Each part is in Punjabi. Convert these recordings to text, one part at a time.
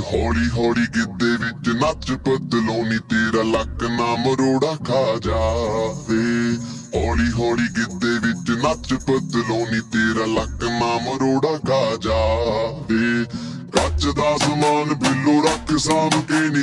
ਹੌਲੀ ਹੌਲੀ ਗਿੱਦੇ ਵਿੱਚ ਨੱਚ ਬਦਲੋਨੀ ਤੇਰਾ ਲੱਕ ਨਾ ਮਰੋੜਾ ਖਾ ਜਾਵੇ। ਹੌਲੀ ਹੌਲੀ ਗਿੱਦੇ ਵਿੱਚ ਨੱਚ ਬਦਲੋਨੀ ਤੇਰਾ ਲੱਕ ਨਾ ਮਰੋੜਾ ਖਾ ਜਾਵੇ। ਕੱਚ ਦਾ ਸਮਾਨ ਬਿੱਲੋ ਰੱਖ ਸਾਂਭ ਕੇ ਨੀ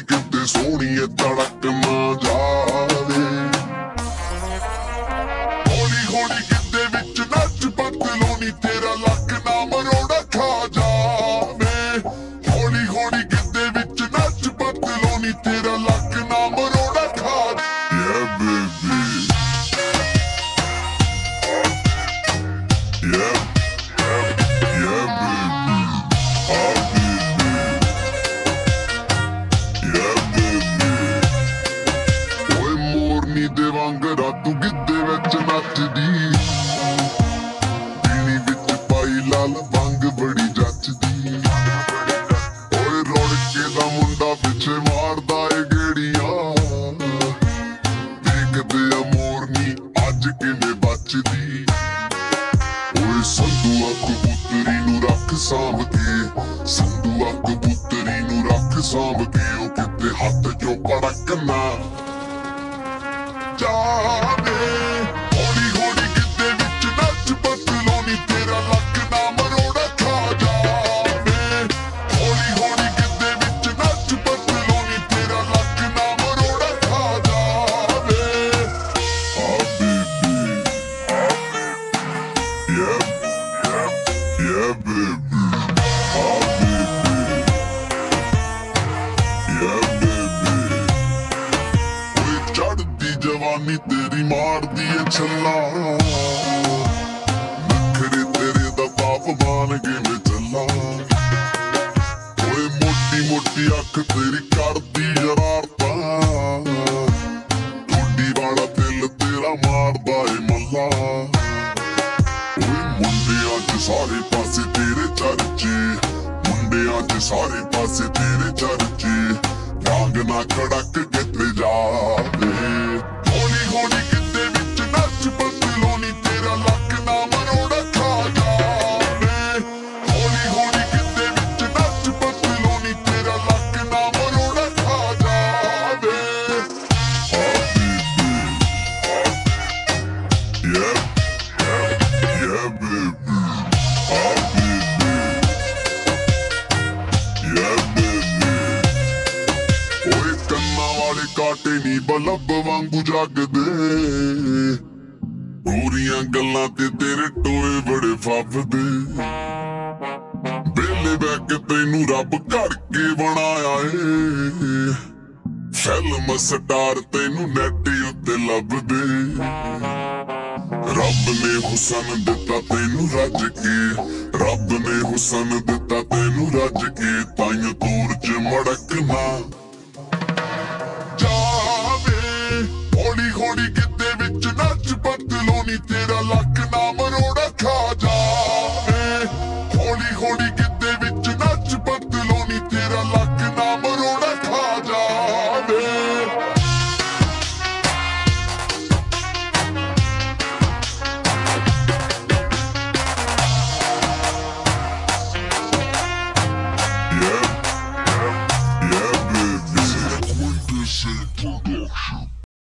ਮੋਰਨੀ ਦੇ ਵਾਂਗ ਰਾਤੂ ਗਿੱਦੇ ਵਿੱਚ ਨੱਚਦੀ। ਪੀਣੀ ਵਿੱਚ ਪਾਈ ਲਾਲ ਵੰਗ ਬੜੀ ਜੱਚਦੀ। ਓਏ ਰੋੜਕੇ ਦਾ ਮੁੰਡਾ ਪਿੱਛੇ ਮਾਰਦਾ ਏ ਗੇੜੀਆਂ। ਦੇਖਦੇ ਆ ਮੋਰਨੀ ਅੱਜ ਕਿਵੇਂ ਬਚਦੀ। ਓਏ ਸੰਧੂਆ ਕਬੂਤਰੀ ਨੂੰ ਰੱਖ ਸਾਂਭ ਕੇ। ਸੰਧੂਆ ਕਬੂਤਰੀ ਨੂੰ ਰੱਖ ਸਾਂਭ ਕੇ। ਉਹ ਕਿਤੇ ਹੱਥ ਚੋਂ ਪੜਕ ਨਾ ਜਾਵੇ। ਹੌਲੀ ਹੌਲੀ ਗਿੱਦੇ ਵਿੱਚ ਨੱਚ ਬਦਲੋਨੀ ਤੇਰਾ ਲੱਕ ਨਾ ਮਰੋੜਾ ਖਾ ਜਾਵੇ। ਹੌਲੀ ਹੌਲੀ ਗਿੱਦੇ ਵਿੱਚ ਨੱਚ ਬਦਲੋਨੀ ਤੇਰਾ ਲੱਕ ਨਾ ਮਰੋੜਾ ਖਾ ਜਾਵੇ। ਆ ਬੀਬੀ Yeah, yeah, yeah, baby. Ah, ਜਵਾਨੀ ਤੇਰੀ ਮਾਰਦੀ ਏ ਛੱਲਾ। ਨਖਰੇ ਤੇਰੇ ਦਾ ਬਾਪ ਬਣ ਕੇ ਮੈਂ ਚੱਲਾ। ਓਏ ਮੋਟੀ ਮੋਟੀ ਅੱਖ ਤੇਰੀ ਕਰਦੀ ਜਰਾਰਤਾਂ। ਠੁੱਡੀ ਵਾਲਾ ਦਿਲ ਤੇਰਾ ਮਾਰਦਾ ਏ ਮੱਲਾ। ਓਏ ਮੁੰਡਿਆਂ 'ਚ ਸਾਰੇ ਪਾਸੇ ਤੇਰੇ ਚਰਚੇ। ਮੁੰਡਿਆਂ 'ਚ ਸਾਰੇ ਪਾਸੇ ਤੇਰੇ ਚਰਚੇ। ਵਾਂਗ ਨਾ ਕੜਕ ਕਿਤੇ ਜਾ ਕਾਟੇ ਨੀ ਬਲਬ ਵਾਂਗੂ ਜਗਦੇ। ਗੋਰੀਆਂ ਗੱਲਾਂ ਤੇ ਤੇਰੇ ਟੋਏ ਬੜੇ ਫੱਬਦੇ ਬੇਲੇ ਬੈ ਤੈਨੂੰ ਰੱਬ ਘੜ ਕੇ ਬਣਾਇਆ ਏ। ਫਿਲਮ ਸਟਾਰ ਤੈਨੂੰ ਨੈਟ ਉੱਤੇ ਲੱਭਦੇ। ਰੱਬ ਨੇ ਹੁਸਨ ਦਿੱਤਾ ਤੈਨੂੰ ਰੱਜ ਕੇ। ਰੱਬ ਨੇ ਹੁਸਨ ਦਿੱਤਾ ਤੈਨੂੰ ਰੱਜ ਕੇ। ਤਾਈਂ ਤੂਰ ਚ ਮੜਕਣਾ।